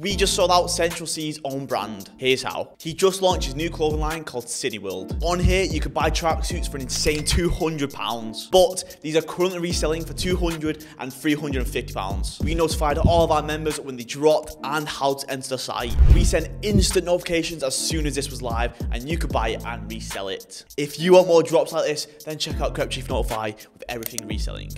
We just sold out Central Cee's own brand. Here's how. He just launched his new clothing line called Syna World. On here, you could buy tracksuits for an insane £200, but these are currently reselling for £200 and £350. We notified all of our members when they dropped and how to enter the site. We sent instant notifications as soon as this was live, and you could buy it and resell it. If you want more drops like this, then check out Crep Chief Notify with everything reselling.